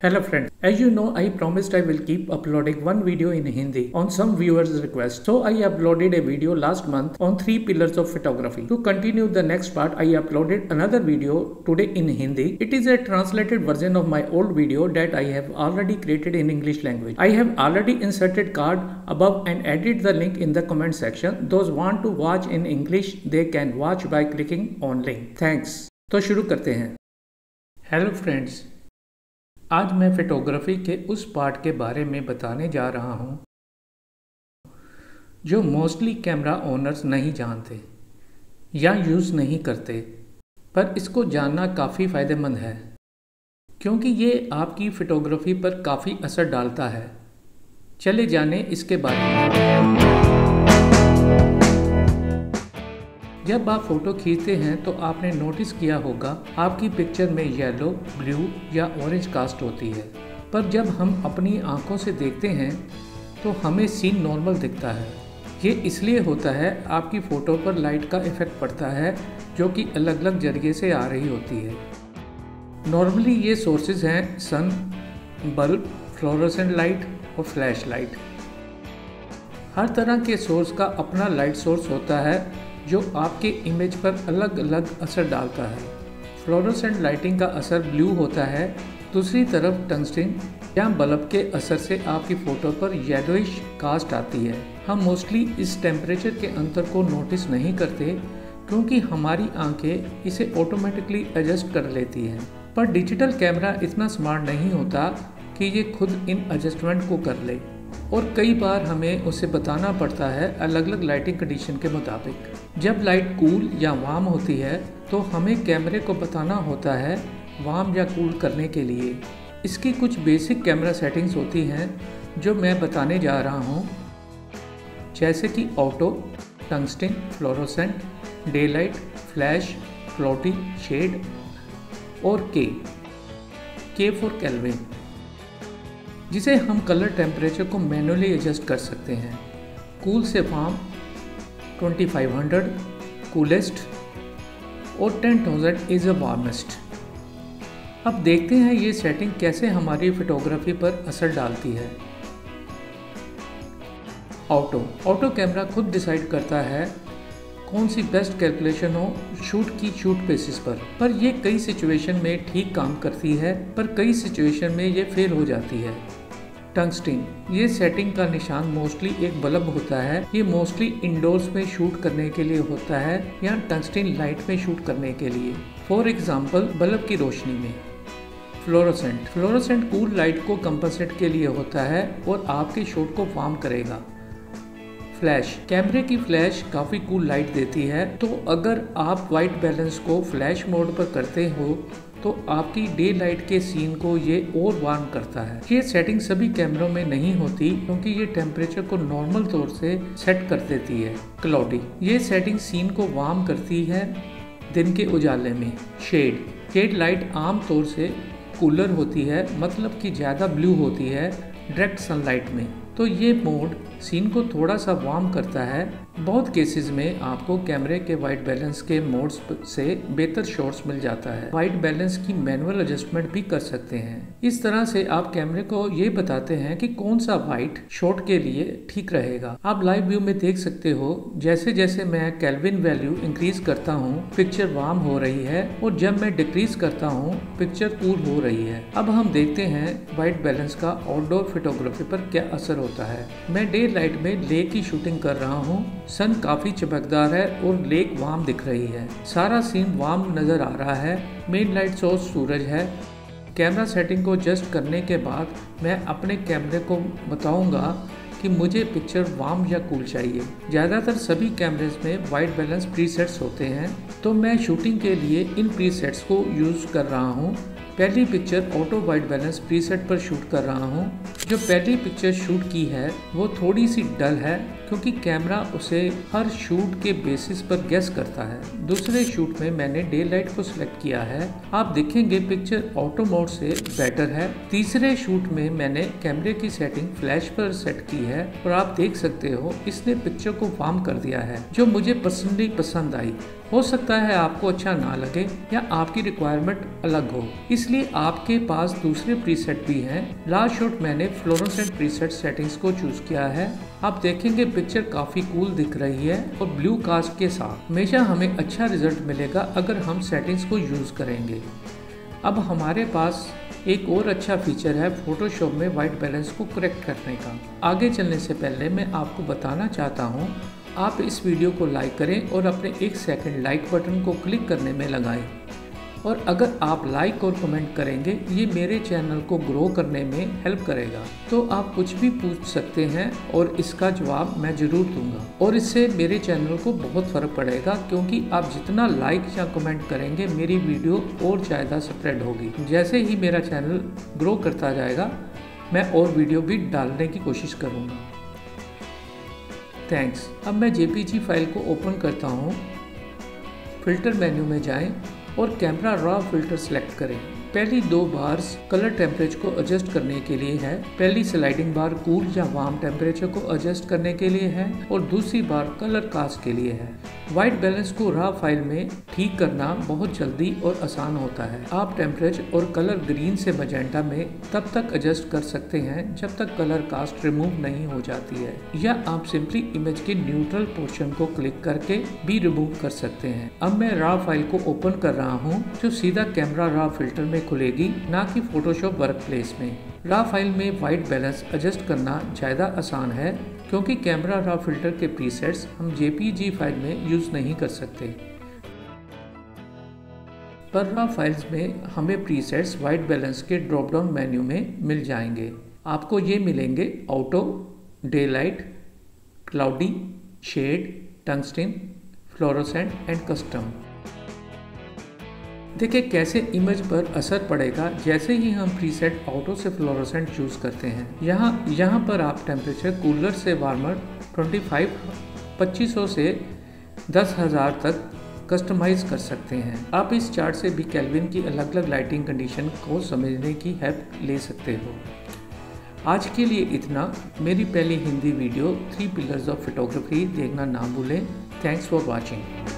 Hello friends, as you know I promised I will keep uploading one video in Hindi on some viewers request. So I uploaded a video last month on three pillars of photography. To continue the next part I uploaded another video today in Hindi. It is a translated version of my old video that I have already created in English language. I have already inserted card above and added the link in the comment section. Those want to watch in English they can watch by clicking on link. Thanks. तो शुरू करते हैं hello friends आज मैं photography के उस part के बारे में बताने जा रहा हूँ, जो मोस्टली कैमरा ओनर्स नहीं जानते या यूज़ नहीं करते, पर इसको जानना काफ़ी फ़ायदेमंद है, क्योंकि ये आपकी फ़ोटोग्राफी पर काफ़ी असर डालता है। चले जाने इसके बारे में। जब आप फ़ोटो खींचते हैं तो आपने नोटिस किया होगा, आपकी पिक्चर में येलो, ब्लू या ऑरेंज कास्ट होती है। पर जब हम अपनी आँखों से देखते हैं तो हमें सीन नॉर्मल दिखता है। ये इसलिए होता है, आपकी फ़ोटो पर लाइट का इफ़ेक्ट पड़ता है, जो कि अलग अलग ज़रिए से आ रही होती है। नॉर्मली ये सोर्सेज हैं सन बल्ब फ्लोरोसेंट लाइट और फ्लैश लाइट हर तरह के सोर्स का अपना लाइट सोर्स होता है जो आपके इमेज पर अलग अलग असर डालता है। फ्लोरोसेंट लाइटिंग का असर ब्लू होता है। दूसरी तरफ़ टंगस्टिन या बल्ब के असर से आपकी फ़ोटो पर येलोइश कास्ट आती है। हम मोस्टली इस टेम्परेचर के अंतर को नोटिस नहीं करते, क्योंकि हमारी आँखें इसे ऑटोमेटिकली एडजस्ट कर लेती हैं। पर डिजिटल कैमरा इतना स्मार्ट नहीं होता कि ये खुद इन एडजस्टमेंट को कर ले। और कई बार हमें उसे बताना पड़ता है अलग अलग लाइटिंग कंडीशन के मुताबिक। जब लाइट कूल या वार्म होती है तो हमें कैमरे को बताना होता है वार्म या कूल करने के लिए। इसकी कुछ बेसिक कैमरा सेटिंग्स होती हैं, जो मैं बताने जा रहा हूँ। जैसे कि auto tungsten fluorescent daylight flash, फ्लोटी, shade और के। K for Kelvin. जिसे हम कलर टेम्परेचर को मैनुअली एडजस्ट कर सकते हैं। कूल से फार्म 2500 कूलेस्ट और 10000 इज़ अ वार्मेस्ट अब देखते हैं ये सेटिंग कैसे हमारी फोटोग्राफी पर असर डालती है। ऑटो ऑटो कैमरा खुद डिसाइड करता है कौन सी बेस्ट कैलकुलेशन हो शूट की शूट बेसिस पर। पर ये कई सिचुएशन में ठीक काम करती है, पर कई सिचुएशन में ये फेल हो जाती है। टंगस्टिन ये सेटिंग का निशान मोस्टली एक बल्ब होता है। ये मोस्टली इंडोर्स में शूट करने के लिए होता है या टंगस्टीन लाइट में शूट करने के लिए। फॉर एग्ज़ाम्पल बल्ब की रोशनी में। फ्लोरोसेंट फ्लोरोसेंट कूल लाइट को कंपनसेट के लिए होता है और आपके शॉट को फॉर्म करेगा। फ्लैश। कैमरे की फ्लैश काफ़ी कूल लाइट देती है। तो अगर आप वाइट बैलेंस को फ्लैश मोड पर करते हो तो आपकी डे लाइट के सीन को ये और वार्म करता है। ये सेटिंग सभी कैमरों में नहीं होती, क्योंकि ये टेम्परेचर को नॉर्मल तौर से सेट कर देती है। क्लाउडी ये सेटिंग सीन को वार्म करती है दिन के उजाले में। शेड शेड लाइट आम तौर से कूलर होती है मतलब कि ज़्यादा ब्लू होती है डायरेक्ट सनलाइट में। तो ये मोड सीन को थोड़ा सा वार्म करता है। बहुत केसेस में आपको कैमरे के वाइट बैलेंस के मोड्स से बेहतर शॉट्स मिल जाता है। वाइट बैलेंस की मैनुअल एडजस्टमेंट भी कर सकते हैं। इस तरह से आप कैमरे को ये बताते हैं कि कौन सा वाइट शॉट के लिए ठीक रहेगा। आप लाइव व्यू में देख सकते हो जैसे जैसे मैं कैलविन वैल्यू इंक्रीज करता हूँ पिक्चर वार्म हो रही है और जब मैं डिक्रीज करता हूँ पिक्चर कूल हो रही है। अब हम देखते हैं वाइट बैलेंस का आउटडोर फोटोग्राफी पर क्या असर होता है। मैं डे लाइट में लेक की शूटिंग कर रहा हूँ। सन काफ़ी चमकदार है और लेक वार्म दिख रही है। सारा सीन वार्म नज़र आ रहा है। मेन लाइट सोर्स सूरज है। कैमरा सेटिंग को जस्ट करने के बाद मैं अपने कैमरे को बताऊँगा कि मुझे पिक्चर वार्म या कूल चाहिए। ज़्यादातर सभी कैमरेज में वाइट बैलेंस प्रीसेट्स होते हैं। तो मैं शूटिंग के लिए इन प्रीसेट्स को यूज़ कर रहा हूँ। पहली picture auto white balance preset पर शूट कर रहा हूँ। जो पहली पिक्चर शूट की है, वो थोड़ी सी डल है, क्योंकि कैमरा उसे हर शूट के बेसिस पर गैस करता है। दूसरे शूट में मैंने डे लाइट को सिलेक्ट किया है। आप देखेंगे पिक्चर ऑटो मोड से बेटर है। तीसरे शूट में मैंने कैमरे की सेटिंग फ्लैश पर सेट की है और आप देख सकते हो, इसने पिक्चर को वार्म कर दिया है, जो मुझे पर्सनली पसंद आई। हो सकता है आपको अच्छा ना लगे या आपकी रिक्वायरमेंट अलग हो। इसलिए आपके पास दूसरे प्रीसेट भी हैं। लास्ट शॉट मैंने फ्लोरोसेंट प्रीसेट सेटिंग्स को चूज़ किया है। आप देखेंगे पिक्चर काफ़ी कूल दिख रही है और ब्लू कास्ट के साथ। हमेशा हमें अच्छा रिज़ल्ट मिलेगा अगर हम सेटिंग्स को यूज़ करेंगे। अब हमारे पास एक और अच्छा फीचर है फोटोशॉप में वाइट बैलेंस को करेक्ट करने का। आगे चलने से पहले मैं आपको बताना चाहता हूँ आप इस वीडियो को लाइक करें और अपने एक सेकंड लाइक बटन को क्लिक करने में लगाएँ। और अगर आप लाइक और कमेंट करेंगे, ये मेरे चैनल को ग्रो करने में हेल्प करेगा। तो आप कुछ भी पूछ सकते हैं और इसका जवाब मैं ज़रूर दूँगा। और इससे मेरे चैनल को बहुत फ़र्क पड़ेगा, क्योंकि आप जितना लाइक या कमेंट करेंगे, मेरी वीडियो और ज़्यादा स्प्रेड होगी। जैसे ही मेरा चैनल ग्रो करता जाएगा, मैं और वीडियो भी डालने की कोशिश करूँगा। थैंक्स अब मैं जेपीजी फ़ाइल को ओपन करता हूँ। फ़िल्टर मेन्यू में जाएँ और कैमरा रॉ फ़िल्टर सेलेक्ट करें। पहली दो बार्स कलर टेम्परेचर को एडजस्ट करने के लिए है। पहली स्लाइडिंग बार कूल या वार्म टेम्परेचर को एडजस्ट करने के लिए है और दूसरी बार कलर कास्ट के लिए है। वाइट बैलेंस को रा फ़ाइल में ठीक करना बहुत जल्दी और आसान होता है। आप टेम्परेचर और कलर ग्रीन से मजेंटा में तब तक एडजस्ट कर सकते हैं जब तक कलर कास्ट रिमूव नहीं हो जाती है। या आप सिंपली इमेज के न्यूट्रल पोर्शन को क्लिक करके भी रिमूव कर सकते हैं। अब मैं रा फ़ाइल को ओपन कर रहा हूँ, जो सीधा कैमरा रा फ़िल्टर में में खुलेगी, ना कि फोटोशॉप वर्क प्लेस में। रा फ़ाइल में वाइट बैलेंस एडजस्ट करना ज़्यादा आसान है, क्योंकि कैमरा रा फ़िल्टर के प्रीसेट्स हम जेपीजी फ़ाइल में यूज़ नहीं कर सकते। पर रा फाइल्स में हमें प्रीसेट्स वाइट बैलेंस के ड्रॉप डाउन मेन्यू में मिल जाएँगे। आपको ये मिलेंगे auto daylight cloudy shade tungsten fluorescent and custom देखिए कैसे इमेज पर असर पड़ेगा, जैसे ही हम प्रीसेट ऑटो से फ्लोरोसेंट चूज़ करते हैं, यहाँ यहाँ पर आप टेम्परेचर कूलर से वार्मर 25 2500 से दस हज़ार तक कस्टमाइज कर सकते हैं। आप इस चार्ट से भी कैलविन की अलग अलग लाइटिंग कंडीशन को समझने की हेल्प ले सकते हो। आज के लिए इतना। मेरी पहली Hindi video three pillars of photography देखना ना भूलें। Thanks for watching